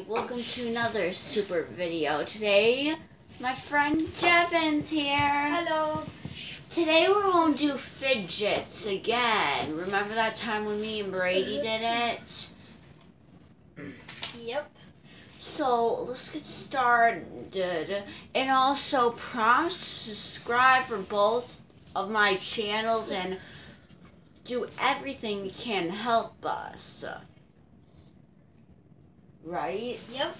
welcome to another super video. Today, my friend Jevin's here. Hello. Today we're going to do fidgets again. Remember that time when me and Brady did it? Yep. So let's get started. And also, promise to subscribe for both of my channels and do everything you can to help us. Right? Yep.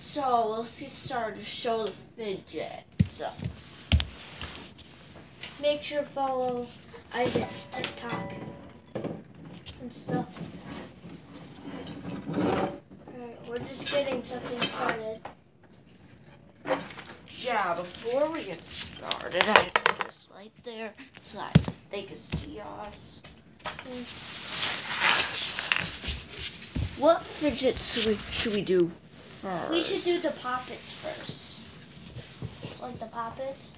So let's get started to show the fidgets. Make sure to follow Isaac's TikTok and stuff. Alright, we're just getting something started. Yeah, before we get started, I put this right there so that they can see us. Mm. What fidgets should we, should we do first? We should do the poppets first. Like the poppets.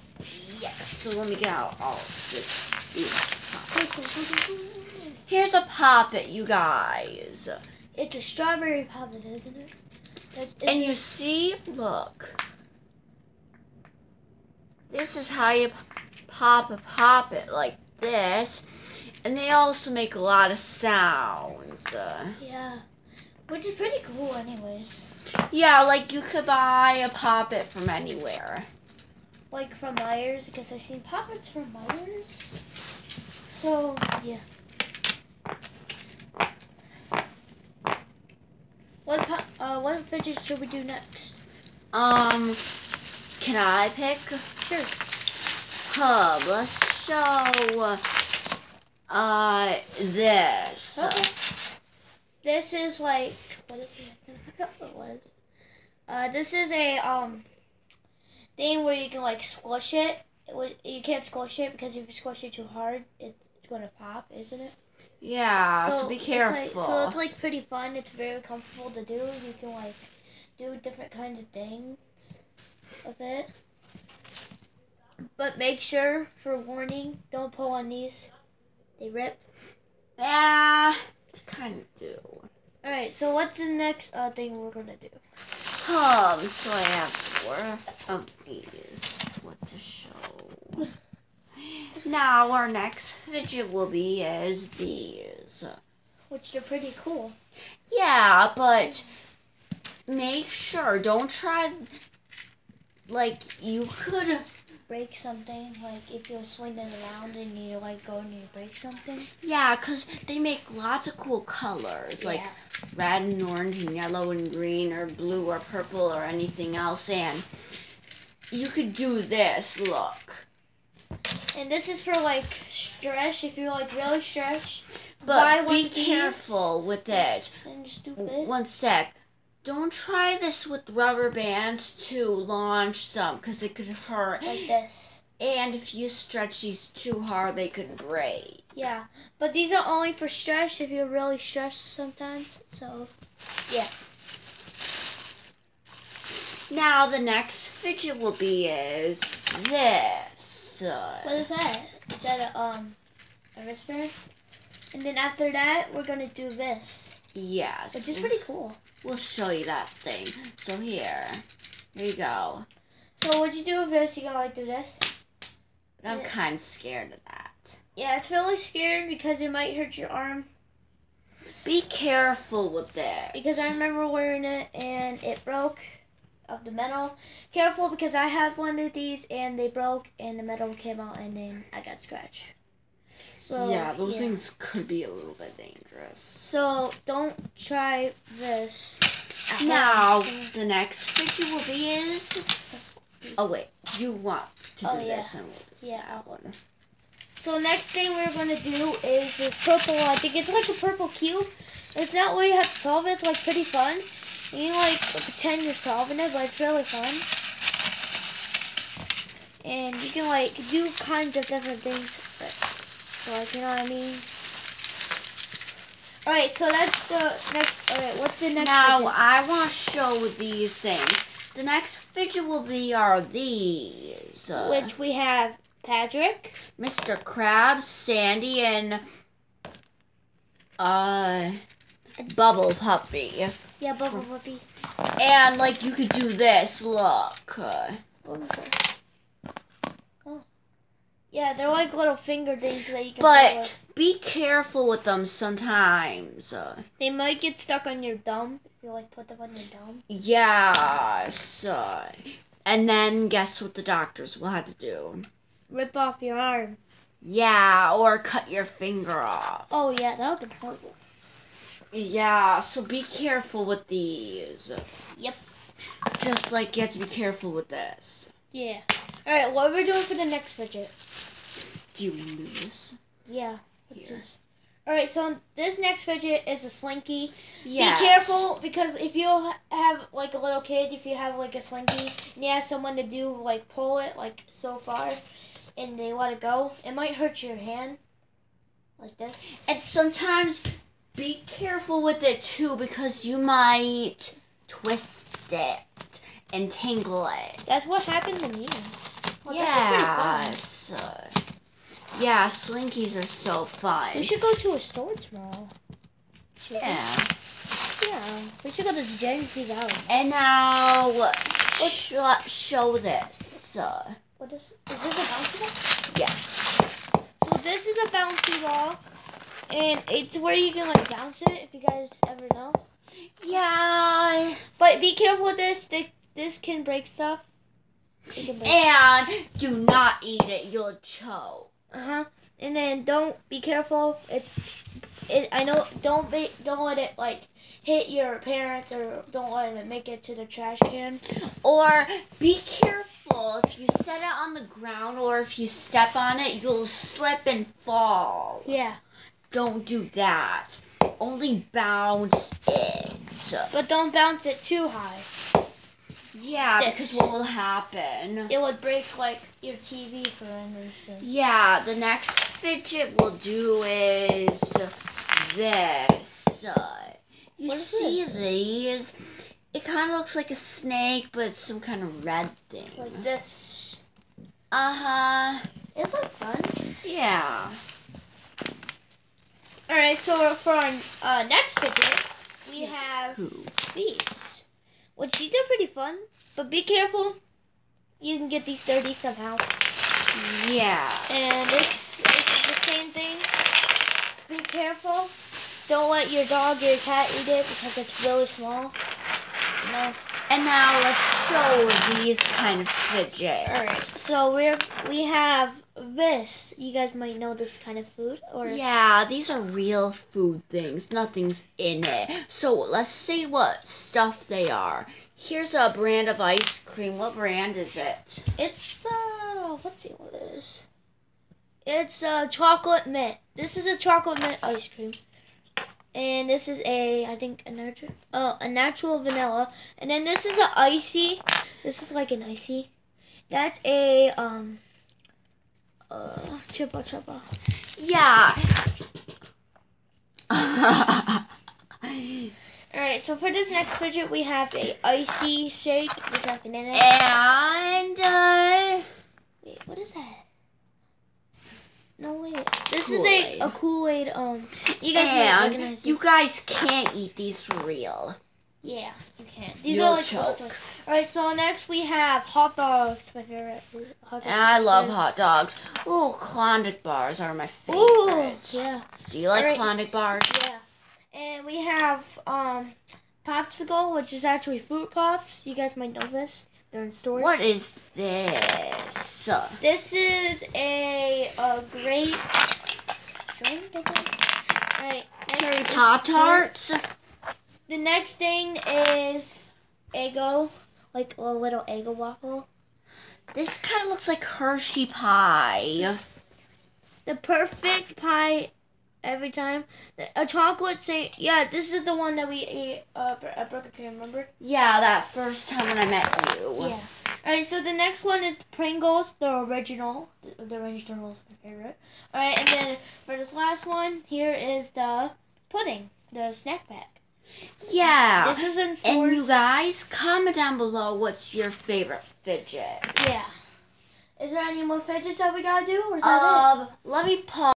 Yes, so let me get out all of this. Here's a poppet, you guys. It's a strawberry poppet, isn't it? That, And you see, look. This is how you pop a poppet like this. And they also make a lot of sounds. Yeah. Which is pretty cool anyways. yeah, like you could buy a poppet from anywhere. Like from Meijer's, because I've seen poppets from Meijer's. So, yeah. What po- uh, what fidget should we do next? Um, can I pick? Sure. Hub, let's show uh this. Okay. This is like what is it? I forgot what it was. Uh, this is a um thing where you can like squish it. You can't squish it because if you squish it too hard, it, it's going to pop, isn't it? Yeah, so, be it's careful. Like, so it's like pretty fun. It's very comfortable to do. You can like do different kinds of things with it. But make sure, for warning, don't pull on these. They rip. yeah, kind of do. All right. So what's the next uh, thing we're gonna do? Um, so I have four of these. What to show? Now our next fidget will be is these. Which they're pretty cool. Yeah, but make sure don't try. Like you could. Break something like if you're swinging around and you like go and you break something. Yeah, cause they make lots of cool colors, like red and orange and yellow and green or blue or purple or anything else. And you could do this. Look. And this is for like stress. If you're like really stressed, But be careful with it. and just do W- One sec. Don't try this with rubber bands to launch them because it could hurt. like this. And if you stretch these too hard, they could break. Yeah, but these are only for stretch if you're really stressed sometimes. So yeah. Now the next fidget will be is this. what is that? Is that a um a wristband? And then after that, we're gonna do this, Yes. which is pretty cool. We'll show you that thing. So here, here you go. So what you do with this? You gonna like do this. But I'm kind of scared of that. Yeah, it's really scary because it might hurt your arm. Be careful with that. Because I remember wearing it and it broke of the metal. Careful because I have one of these and they broke and the metal came out and then I got scratched. So yeah, those yeah. things could be a little bit dangerous. So don't try this. Now, the next fidget will be is. Oh wait, you want to do Oh, yeah. this and we'll Yeah, I want to. So next thing we're gonna do is this purple. I think it's like a purple cube. It's not where you have to solve it. It's like pretty fun. You like pretend you're solving it, but it's really fun. And you can like do kinds of different things. With it. So like you know what I mean. All right, so that's the next. All right, what's the next? Now fidget? I want to show these things. The next fidget will be are these. Which we have Patrick. Mr. Krabs, Sandy, and uh Bubble Puppy. Yeah, Bubble Puppy. And like you could do this. Look. Uh, What was that? Oh. Yeah, they're like little finger things that you can. But be careful with them sometimes. They might get stuck on your thumb if you like put them on your thumb. yes. Uh, and then guess what the doctors will have to do? Rip off your arm. Yeah, or cut your finger off. Oh yeah, that would be horrible. Yeah, so be careful with these. Yep. Just like you have to be careful with this. Yeah. All right, what are we doing for the next fidget? Do you do this? Yeah. Here. All right, so this next fidget is a slinky. Yeah. Be careful because if you have like a little kid, if you have like a slinky and you ask someone to do like pull it like so far, and they let it go, it might hurt your hand. Like this. And sometimes be careful with it too because you might twist it and tangle it. That's what happened to me. Well, this is pretty fun. yes. Uh, yeah, slinkies are so fun. We should go to a store tomorrow. Should we? Yeah. Yeah. We should go to Genesee Valley. And now, sh- show this. Uh, What is? Is this a bouncy ball? yes. So this is a bouncy ball, and it's where you can like bounce it. If you guys ever know. Yeah. But be careful with this. They, this can break stuff. Break. And do not eat it. You'll choke. Uh huh. And then don't be careful. It's it. I know. Don't be. Don't let it like hit your parents or don't let it make it to the trash can. Or be careful if you set it on the ground or if you step on it, you'll slip and fall. Yeah. Don't do that. Only bounce it. But don't bounce it too high. Yeah, because what will happen? It would break like your TV for instance. Yeah, the next fidget we'll do is this. You What see this? these? It kind of looks like a snake, but it's some kind of red thing. Like this. Uh huh. It's like fun. Yeah. All right. So for our uh, next fidget, we have these, which these are pretty fun. But be careful. You can get these dirty somehow. Yeah. And this, this is the same thing. Be careful. Don't let your dog or your cat eat it because it's really small. No. And now let's show these kind of fidgets. Alright. So we're we have this. You guys might know this kind of food. Or Yeah, these are real food things. Nothing's in it. So let's see what stuff they are. Here's a brand of ice cream. What brand is it? it's uh let's see what it is. It's a chocolate mint. This is a chocolate mint ice cream. And this is a I think a natural uh, a natural vanilla. And then this is a icy. This is like an icy. That's a um uh chupa chupa. Yeah. Alright, so for this next fidget we have a icy shake. There's nothing in it. and uh, Wait, what is that? No wait. This is a, Kool-Aid. a Kool-Aid um you guys might and recognize you guys can't eat these for real. Yeah, you can't. These You'll are like choke. Alright, so next we have hot dogs. My favorite is hot dogs. And I love hot dogs. Ooh, Klondike bars are my favorite. Ooh, yeah, Do you like Alright. Klondike bars? yeah. And we have um popsicle, which is actually fruit pops. You guys might know this. They're in stores. What is this? This is a a grape. drink, I think. Alright, next Cherry Pop Tarts? The next thing is Eggo, like a little Eggo waffle. This kind of looks like Hershey pie. The perfect pie every time. A chocolate say yeah, this is the one that we ate uh, at Burger King, remember? Yeah, that first time when I met you. Yeah. Alright, so the next one is Pringles, the original. The, the original is my favorite. Alright, and then for this last one, here is the pudding, the snack pack. Yeah. This is in stores. And you guys, comment down below what's your favorite fidget. Yeah. Is there any more fidgets that we gotta do? Or is that it? Um, let me pause.